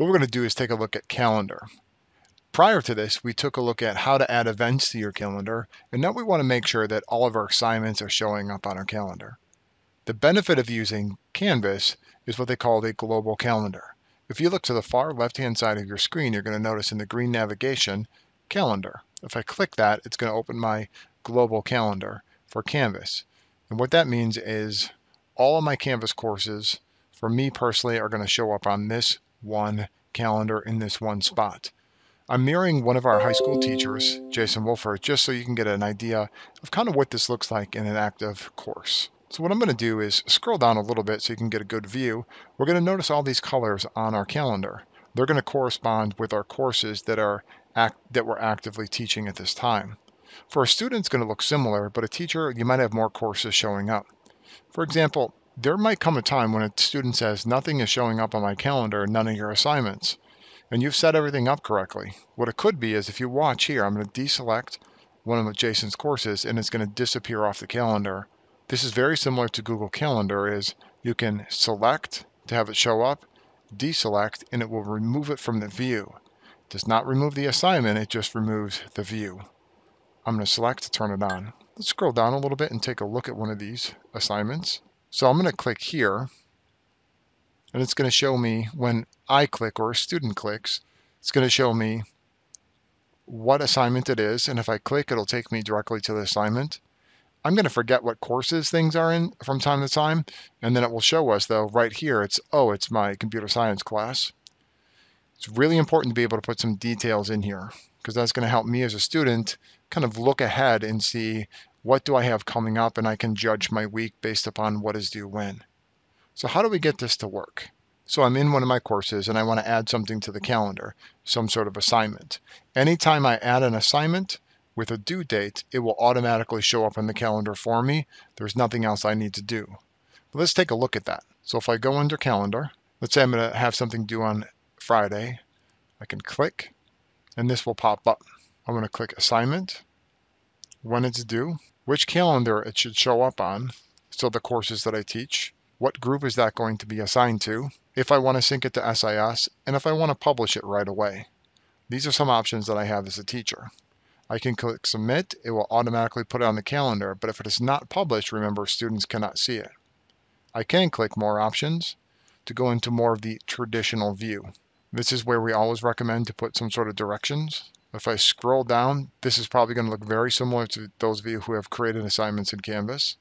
What we're going to do is take a look at calendar. Prior to this, we took a look at how to add events to your calendar, and now we want to make sure that all of our assignments are showing up on our calendar. The benefit of using Canvas is what they call a global calendar. If you look to the far left-hand side of your screen, you're going to notice in the green navigation, calendar. If I click that, it's going to open my global calendar for Canvas. And what that means is all of my Canvas courses, for me personally, are going to show up on this one calendar in this one spot. I'm mirroring one of our high school teachers, Jason Wolfer, just so you can get an idea of kind of what this looks like in an active course. So what I'm going to do is scroll down a little bit so you can get a good view. We're going to notice all these colors on our calendar. They're going to correspond with our courses that are act, that we're actively teaching at this time. For a student, it's going to look similar, but a teacher, you might have more courses showing up. For example, there might come a time when a student says, nothing is showing up on my calendar, none of your assignments. And you've set everything up correctly. What it could be is if you watch here, I'm going to deselect one of Jason's courses and it's going to disappear off the calendar. This is very similar to Google Calendar is you can select to have it show up, deselect, and it will remove it from the view. It does not remove the assignment, it just removes the view. I'm going to select to turn it on. Let's scroll down a little bit and take a look at one of these assignments. So I'm going to click here and it's going to show me when I click or a student clicks, it's going to show me what assignment it is. And if I click, it'll take me directly to the assignment. I'm going to forget what courses things are in from time to time. And then it will show us though, right here, it's, oh, it's my computer science class. It's really important to be able to put some details in here because that's going to help me as a student kind of look ahead and see what do I have coming up and I can judge my week based upon what is due when. So how do we get this to work? So I'm in one of my courses and I want to add something to the calendar, some sort of assignment. Anytime I add an assignment with a due date, it will automatically show up in the calendar for me. There's nothing else I need to do. But let's take a look at that. So if I go under calendar, let's say I'm going to have something due on Friday, I can click and this will pop up. I'm going to click assignment, when it's due, which calendar it should show up on, so the courses that I teach, what group is that going to be assigned to, if I want to sync it to SIS, and if I want to publish it right away. These are some options that I have as a teacher. I can click submit, it will automatically put it on the calendar, but if it is not published, remember students cannot see it. I can click more options to go into more of the traditional view. This is where we always recommend to put some sort of directions if I scroll down, this is probably going to look very similar to those of you who have created assignments in Canvas.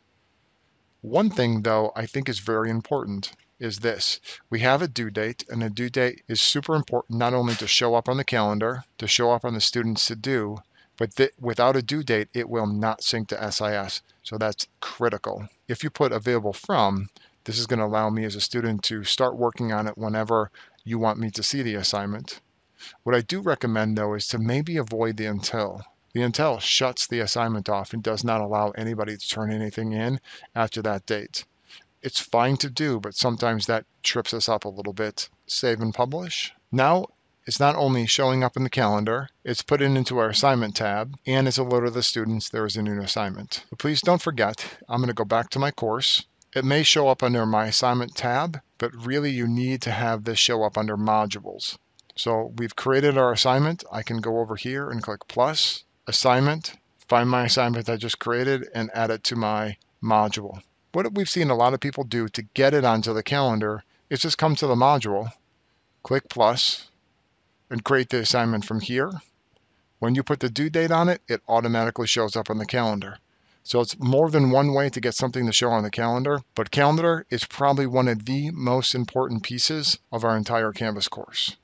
One thing though I think is very important is this. We have a due date and a due date is super important not only to show up on the calendar, to show up on the students to do, but th without a due date, it will not sync to SIS. So that's critical. If you put available from, this is going to allow me as a student to start working on it whenever you want me to see the assignment. What I do recommend though is to maybe avoid the until. The until shuts the assignment off and does not allow anybody to turn anything in after that date. It's fine to do, but sometimes that trips us up a little bit. Save and publish. Now it's not only showing up in the calendar, it's put in into our assignment tab, and it's alerted to the students there is a new assignment. But please don't forget, I'm going to go back to my course. It may show up under my assignment tab, but really you need to have this show up under modules. So we've created our assignment. I can go over here and click plus, assignment, find my assignment I just created and add it to my module. What we've seen a lot of people do to get it onto the calendar is just come to the module, click plus, and create the assignment from here. When you put the due date on it, it automatically shows up on the calendar. So it's more than one way to get something to show on the calendar, but calendar is probably one of the most important pieces of our entire Canvas course.